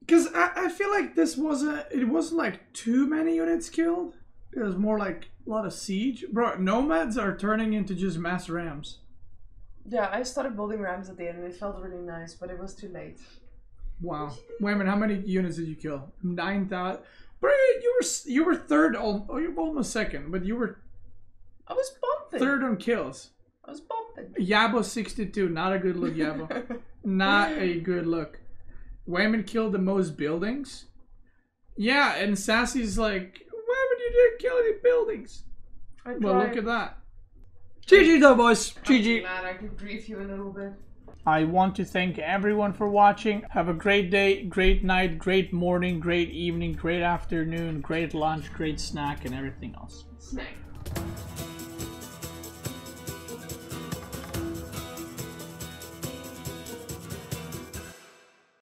Because I, I feel like this wasn't, it wasn't like too many units killed. It was more like a lot of siege. Bro, nomads are turning into just mass rams. Yeah, I started building rams at the end and it felt really nice, but it was too late. Wow. Wait a minute, how many units did you kill? 9,000? Bro, you were you were third, al- oh, you were almost second, but you were I was bumping. third on kills. I was bumping. Yabo 62, not a good look, Yabo. [laughs] not a good look. Wayman killed the most buildings. Yeah, and Sassy's like, Wayman, you didn't kill any buildings. I Well, look at that. GG though, boys. GG. glad I could grief you a little bit. I want to thank everyone for watching. Have a great day, great night, great morning, great evening, great afternoon, great lunch, great snack, and everything else. Snake.